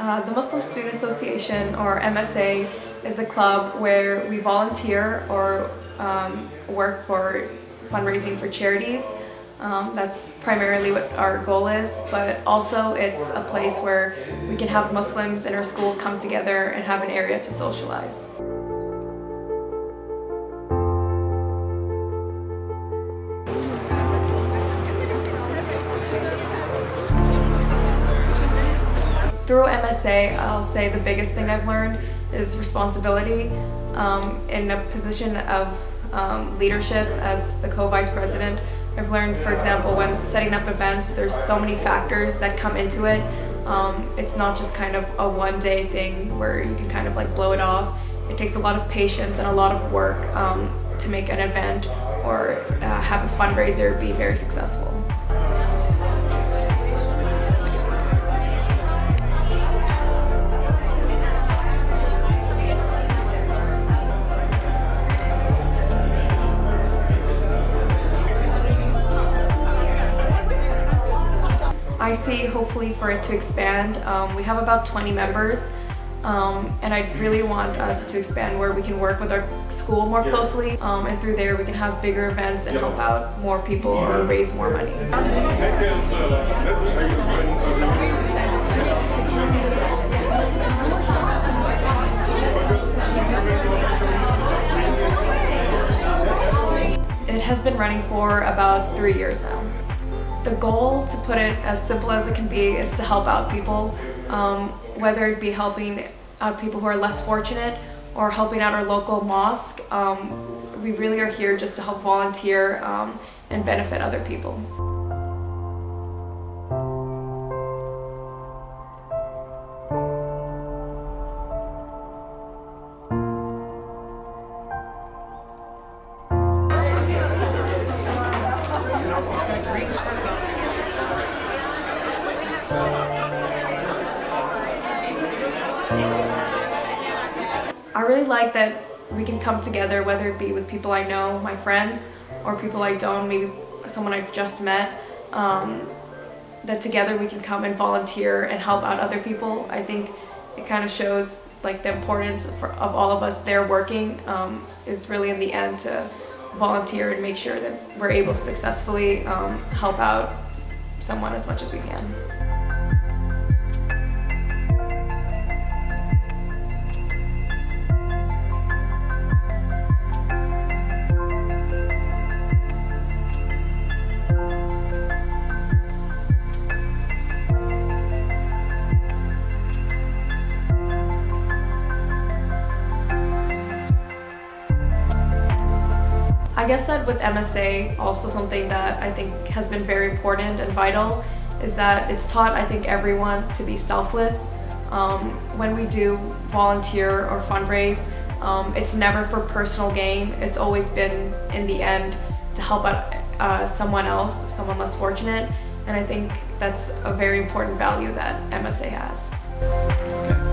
Uh, the Muslim Student Association, or MSA, is a club where we volunteer or um, work for fundraising for charities. Um, that's primarily what our goal is, but also it's a place where we can have Muslims in our school come together and have an area to socialize. Through MSA, I'll say the biggest thing I've learned is responsibility. Um, in a position of um, leadership as the co-vice president, I've learned, for example, when setting up events, there's so many factors that come into it. Um, it's not just kind of a one-day thing where you can kind of like blow it off. It takes a lot of patience and a lot of work um, to make an event or uh, have a fundraiser be very successful. I see hopefully for it to expand. Um, we have about 20 members um, and I really want us to expand where we can work with our school more closely um, and through there we can have bigger events and help out more people or raise more money. It has been running for about three years now. The goal, to put it as simple as it can be, is to help out people, um, whether it be helping out people who are less fortunate or helping out our local mosque. Um, we really are here just to help volunteer um, and benefit other people. I really like that we can come together, whether it be with people I know, my friends, or people I don't, maybe someone I've just met, um, that together we can come and volunteer and help out other people. I think it kind of shows like the importance for, of all of us there working um, is really in the end to volunteer and make sure that we're able to successfully um, help out someone as much as we can. I guess that with MSA, also something that I think has been very important and vital is that it's taught, I think, everyone to be selfless. Um, when we do volunteer or fundraise, um, it's never for personal gain. It's always been, in the end, to help out uh, someone else, someone less fortunate. And I think that's a very important value that MSA has. Okay.